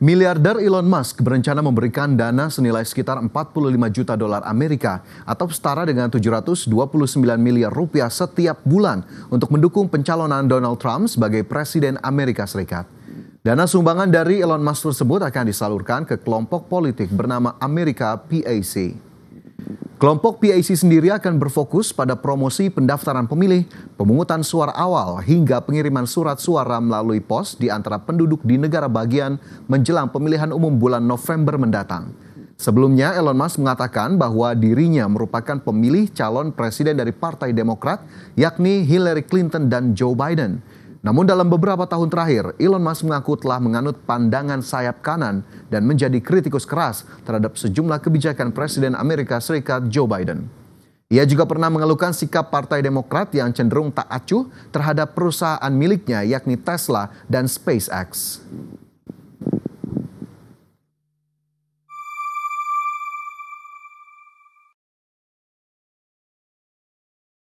Miliarder Elon Musk berencana memberikan dana senilai sekitar 45 juta dolar Amerika atau setara dengan 729 miliar rupiah setiap bulan untuk mendukung pencalonan Donald Trump sebagai Presiden Amerika Serikat. Dana sumbangan dari Elon Musk tersebut akan disalurkan ke kelompok politik bernama Amerika PAC. Kelompok PAC sendiri akan berfokus pada promosi pendaftaran pemilih, pemungutan suara awal, hingga pengiriman surat suara melalui pos di antara penduduk di negara bagian menjelang pemilihan umum bulan November mendatang. Sebelumnya, Elon Musk mengatakan bahwa dirinya merupakan pemilih calon presiden dari Partai Demokrat, yakni Hillary Clinton dan Joe Biden. Namun dalam beberapa tahun terakhir, Elon Musk mengaku telah menganut pandangan sayap kanan dan menjadi kritikus keras terhadap sejumlah kebijakan Presiden Amerika Serikat Joe Biden. Ia juga pernah mengeluhkan sikap Partai Demokrat yang cenderung tak acuh terhadap perusahaan miliknya yakni Tesla dan SpaceX.